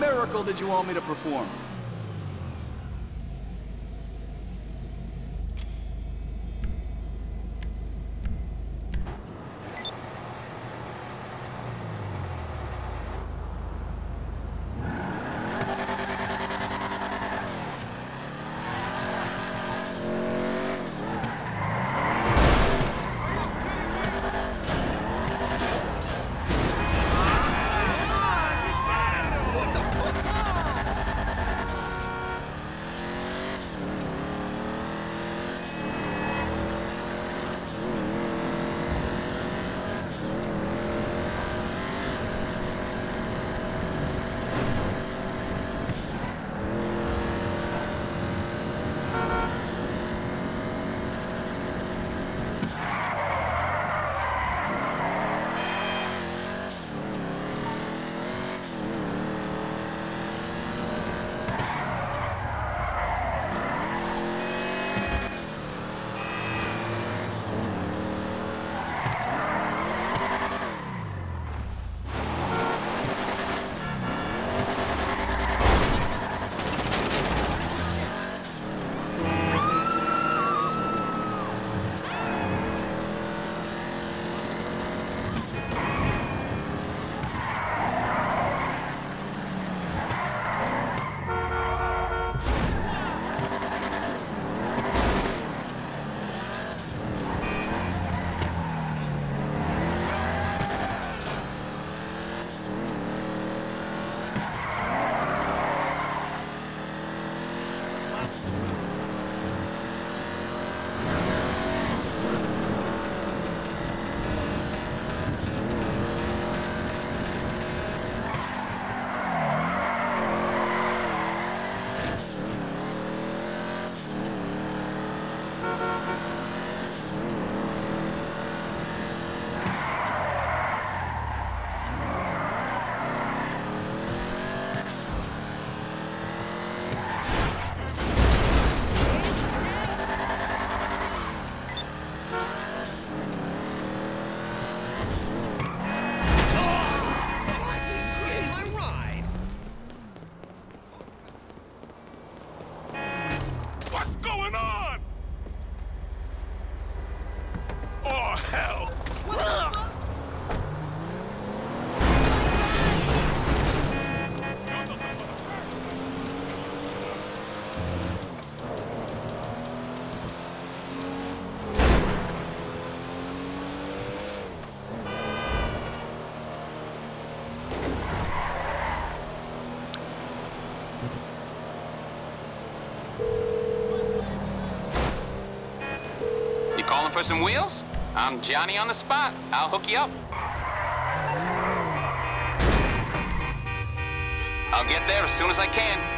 Miracle did you want me to perform? For some wheels? I'm Johnny on the spot. I'll hook you up. I'll get there as soon as I can.